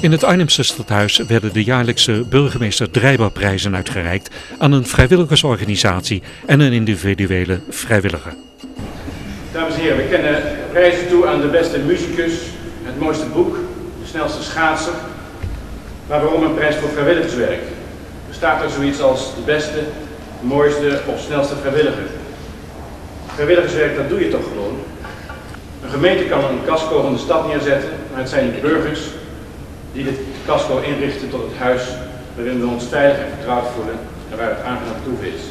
In het Arnhemse stadhuis werden de jaarlijkse burgemeester Drijberprijzen uitgereikt aan een vrijwilligersorganisatie en een individuele vrijwilliger. Dames en heren, we kennen prijzen toe aan de beste muzikus, het mooiste boek, de snelste schaatser. Maar waarom een prijs voor vrijwilligerswerk? Bestaat er zoiets als de beste, mooiste of snelste vrijwilliger? Vrijwilligerswerk, dat doe je toch gewoon? Een gemeente kan een casco van de stad neerzetten, maar het zijn de burgers die dit casco inrichten tot het huis waarin we ons veilig en vertrouwd voelen en waar het aangenaam toe is.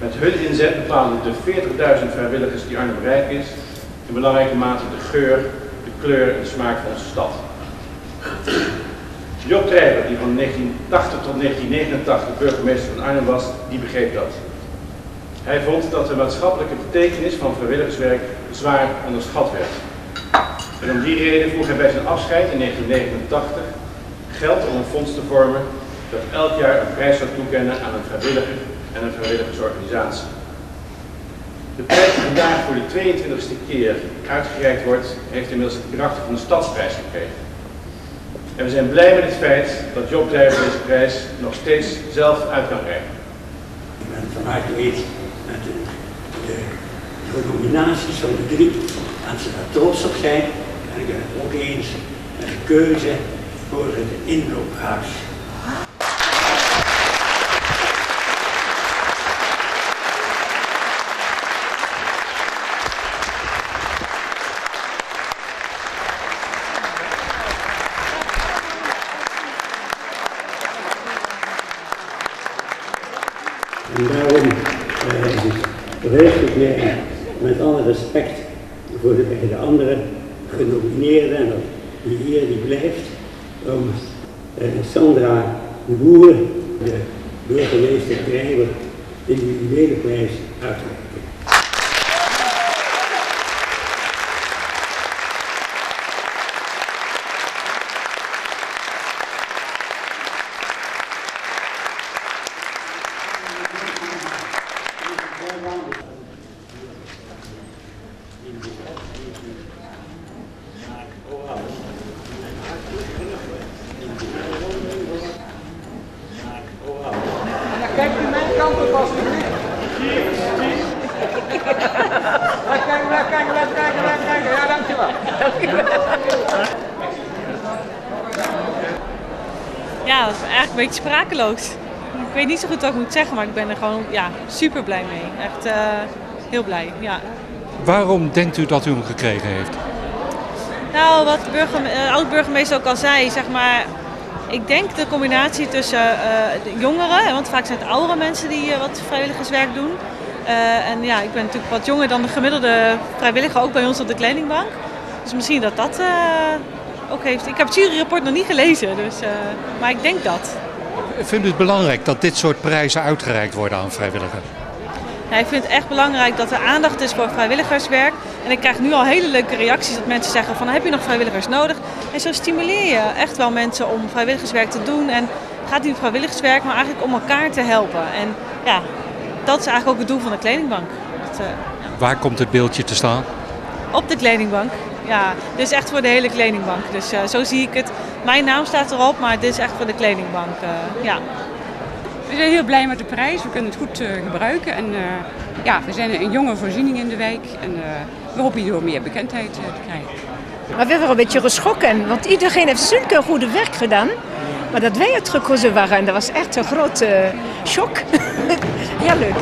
Met hun inzet bepalen de 40.000 vrijwilligers die Arnhem rijk is in belangrijke mate de geur, de kleur en de smaak van onze stad. Job Treiber, die van 1980 tot 1989 burgemeester van Arnhem was, die begreep dat. Hij vond dat de maatschappelijke betekenis van vrijwilligerswerk zwaar onderschat werd. En om die reden vroeg hij bij zijn afscheid in 1989 geld om een fonds te vormen dat elk jaar een prijs zou toekennen aan een vrijwilliger en een vrijwilligersorganisatie. De prijs die vandaag voor de 22e keer uitgereikt wordt, heeft inmiddels het karakter van een stadsprijs gekregen. En we zijn blij met het feit dat Job Drijver deze prijs nog steeds zelf uit kan reiken. Ik ben van harte eens met de, de, de nominaties van de drie. En ze daar trots op zijn. En ik ben ook eens de keuze voor het inloophuis. En daarom uh, is het met alle respect voor de beide andere genomineerden en die hier die blijft om uh, Sandra de Boer, de burgemeester Krijber, de individuele prijs uit te reiken. U mijn kant op alsjeblieft. Laat kijken, laat kijken, laat kijken, laat kijken. Ja, dankjewel. Ja, dat is eigenlijk een beetje sprakeloos. Ik weet niet zo goed wat ik moet zeggen, maar ik ben er gewoon ja, super blij mee. Echt uh, heel blij, ja. Waarom denkt u dat u hem gekregen heeft? Nou, wat de uh, oud-burgemeester ook al zei, zeg maar, ik denk de combinatie tussen de jongeren, want vaak zijn het oudere mensen die uh, wat vrijwilligerswerk doen. Uh, en ja, ik ben natuurlijk wat jonger dan de gemiddelde vrijwilliger, ook bij ons op de kledingbank. Dus misschien dat dat ook heeft. Ik heb het juryrapport nog niet gelezen, dus, maar ik denk dat. Vindt u het belangrijk dat dit soort prijzen uitgereikt worden aan vrijwilligers? Ja, ik vind het echt belangrijk dat er aandacht is voor vrijwilligerswerk. En ik krijg nu al hele leuke reacties dat mensen zeggen van heb je nog vrijwilligers nodig? En zo stimuleer je echt wel mensen om vrijwilligerswerk te doen. En het gaat niet om vrijwilligerswerk, maar eigenlijk om elkaar te helpen. En ja, dat is eigenlijk ook het doel van de kledingbank. Dat, uh, ja. Waar komt het beeldje te staan? Op de kledingbank. Ja, dit is echt voor de hele kledingbank. Dus uh, zo zie ik het. Mijn naam staat erop, maar dit is echt voor de kledingbank. Uh, ja. We zijn heel blij met de prijs. We kunnen het goed uh, gebruiken. En uh, ja, we zijn een jonge voorziening in de wijk. En uh, we hopen hierdoor meer bekendheid te krijgen. Maar we waren een beetje geschrokken, want iedereen heeft zulke goede werk gedaan. Maar dat wij het gekozen waren, dat was echt een grote shock. heel leuk.